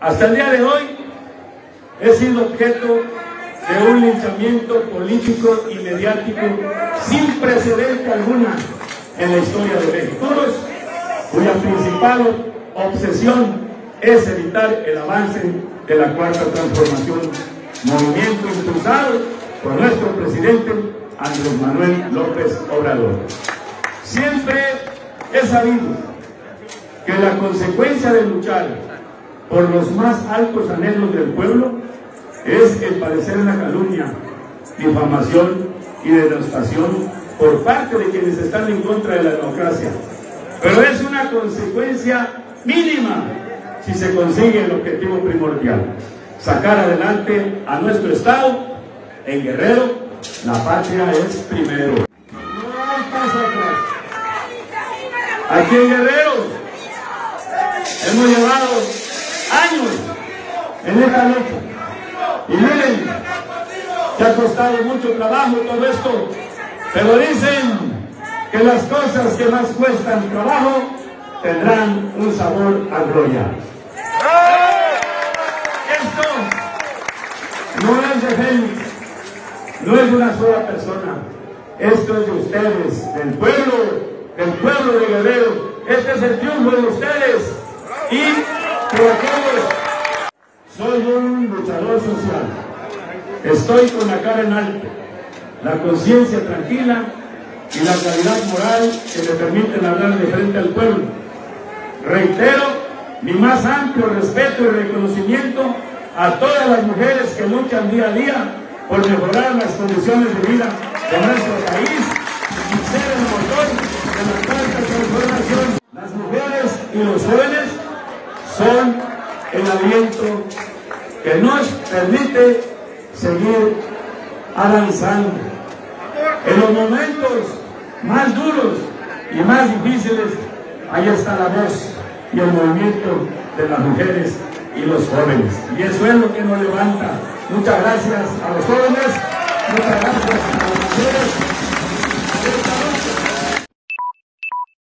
Hasta el día de hoy he sido objeto de un linchamiento político y mediático sin precedente alguna en la historia de México, cuya principal obsesión es evitar el avance de la cuarta transformación, movimiento impulsado por nuestro presidente Andrés Manuel López Obrador. Siempre he sabido que la consecuencia de luchar por los más altos anhelos del pueblo es el padecer una calumnia, difamación y denostación por parte de quienes están en contra de la democracia. Pero es una consecuencia mínima si se consigue el objetivo primordial, sacar adelante a nuestro Estado en Guerrero. La patria es primero. No hay. Aquí en Guerrero hemos llevado en esta lucha. Y miren, que ha costado mucho trabajo todo esto, pero dicen que las cosas que más cuestan trabajo tendrán un sabor a. Esto no es de Félix, no es de una sola persona, esto es de ustedes, del pueblo, del pueblo de Guerrero. Este es el triunfo de ustedes y de aquellos. Soy un luchador social. Estoy con la cara en alto, la conciencia tranquila y la calidad moral que me permiten hablar de frente al pueblo. Reitero mi más amplio respeto y reconocimiento a todas las mujeres que luchan día a día por mejorar las condiciones de vida de nuestro país y ser el motor de la cuarta transformación. Las mujeres y los jóvenes son el aliento que nos permite seguir avanzando. En los momentos más duros y más difíciles, ahí está la voz y el movimiento de las mujeres y los jóvenes. Y eso es lo que nos levanta. Muchas gracias a los jóvenes, muchas gracias a mujeres.